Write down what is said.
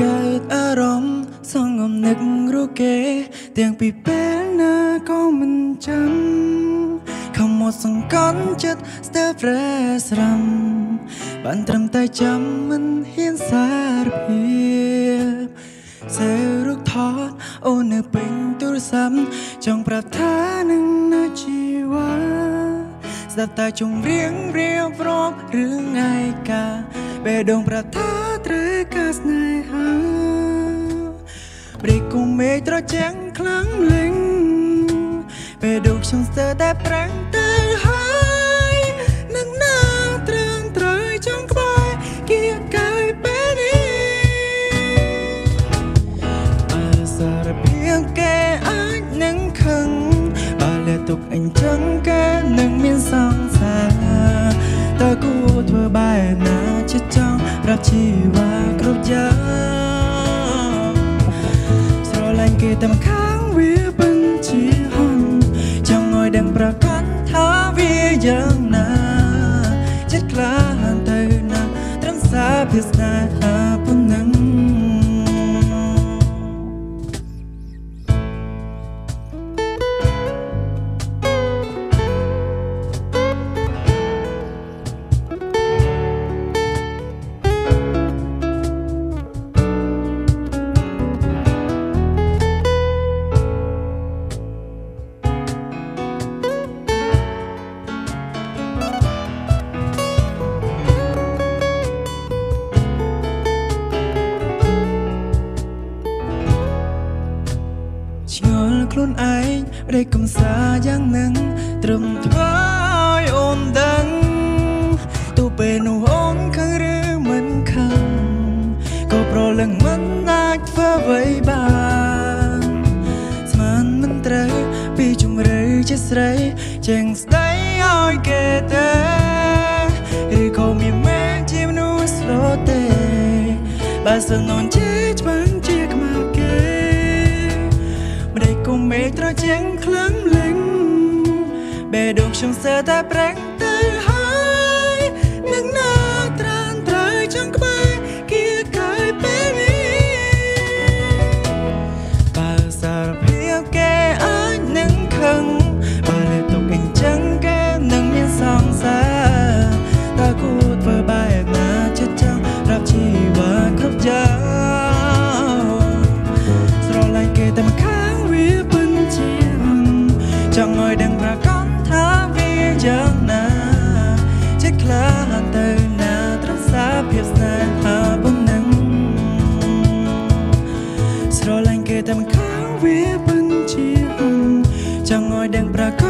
កើតអារម្មណ៍សងំនឹករគេទាំងពីពេលណាក៏មិនចាំខំមកសង្កត់ចិត្តស្ទើរប្រែស្រាំបានត្រឹមតែចាំមិនហ៊ានសារភាពសេរុកថតអូននៅពេញទូរស័ព្ទចង់ប្រាប់ថានឹងនៅជីវ៉ាស្ដាប់តែជុំរៀងរៀបរាប់រឿងឯកា បេះដូងប្រាប់ថាត្រូវការស្នេហាព្រៃគុំមេឃត្រជាក់ខ្លាំងលេងពេលដូងខ្ញុំស្ទើរតែប្រាំងទៅ ធ្វើបែបណាចិត្តចង់ប្រាប់ជីវ៉ាគ្រប់យ៉ាងស្រឡាញ់គេតែម្ខាងវាបិញជាហន់ចង់ឲ្យដឹងប្រកាសថាវាយ៉ាងណាចិត្តក្លាហានទៅណាត្រឹមសារភាពស្ឆ្ងល់ខ្លួនឯងរេកកំសាយ៉ាងនឹងត្រឹមធ្វើឲ្យអូនដឹងទោះពេលនោះអូនខឹងឬមិនខឹងក៏ប្រលឹងមិនអាចធ្វើអ្វីបានស្មានមិនត្រូវពីជំរឿជាស្រីចេងស្ដីឲ្យគេទេឬក៏មានមែនជាមនុស្សស្រទេបើសិនអូនជា ម្ដេចគុំមេឃត្រជាងខ្លាំងលេងបេះដូងខ្ញុំសើតែប្រេងទៅហើយ ថាវាយ៉ាងណាចិត្តខ្លាទៅណាត្រង់សារភាពស្នេហាប៉ុណ្ណឹងស្រឡាញ់គេតែម្ខាងវាពិនជាចង់ឲ្យដឹងប្រកា